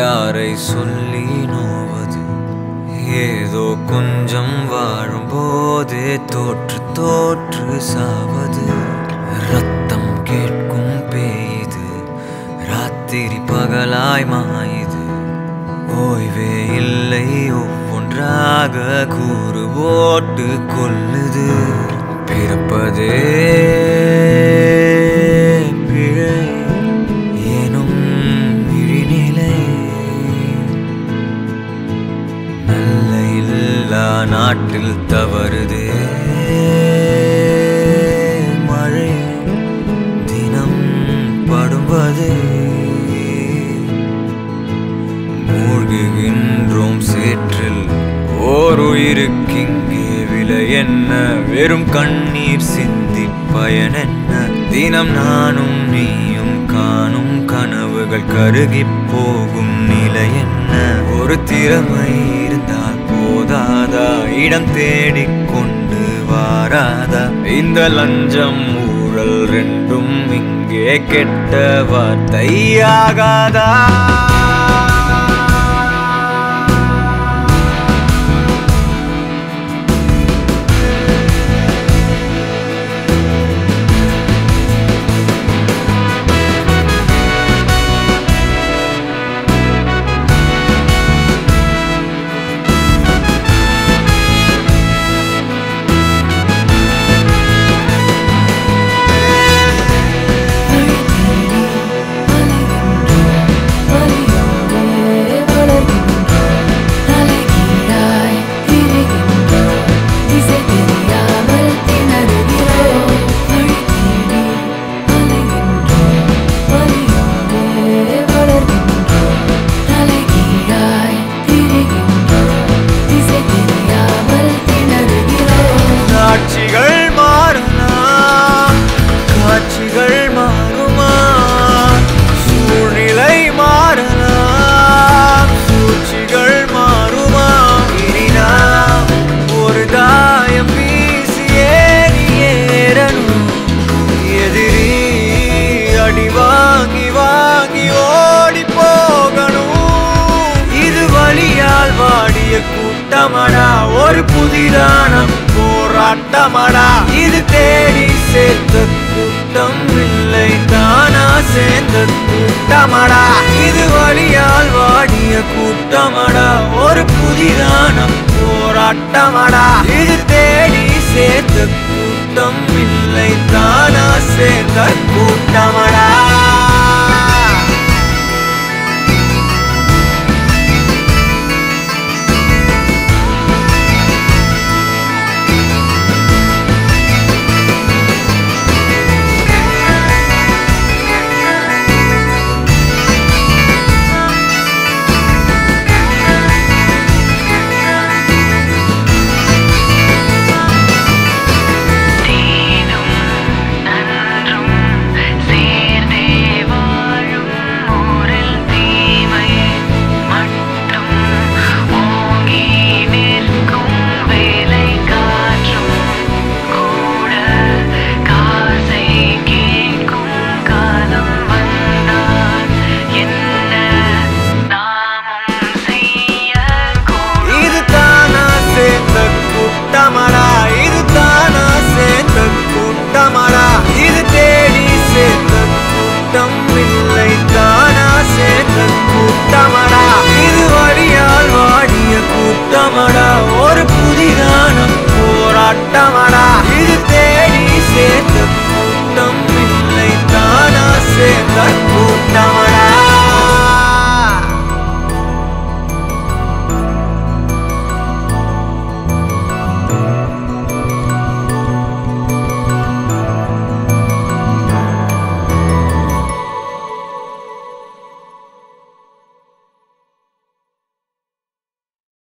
யாரை சொல்லி நோவது? ஏதோ கொஞ்சம் வாழும் போதே தோற்று தோற்று சாவது. ரத்தம் கேட்கும் பேயுது ராத்திரி பகலாய் மாயுது. ஓய்வே இல்லை ஒவ்வொன்றாக கூறு போட்டு கொள்ளுது. பிறப்பதே பிழை. நாட்டில் தவறுதே. மழை தினம் படுவதே. மூழ்குகின்றோம் சேற்றில். ஓர் உயிருக்கிங்கே விலை என்ன? வெறும் கண்ணீர் சிந்தி பயன் என்ன தினம் நானும் நீயும் காணும் கனவுகள் கருகி போகும் நிலை என்ன? ஒரு திறமை வராதா? இடம் தேடிக் கொண்டு வாராதா? இந்த லஞ்சம் ஊழல் ரெண்டும் இங்கே கெட்ட வார்த்தையாகாதா ஒரு போராட்டமடா. இது தேடி சேர்த்த கூட்டம் இல்லை தானா சேர்ந்த கூட்டமடா. இது வழியால் வாடிய கூட்டமடா. ஒரு புதிதான போராட்டமடா. இது தேடி சேர்த்த கூட்டம் இல்லை தான் உன்னை தானா சேர்ந்த கூட்டமடா. இது வழியால் வாடிய கூட்டமடா. ஒரு புதிதான போராட்டமடா.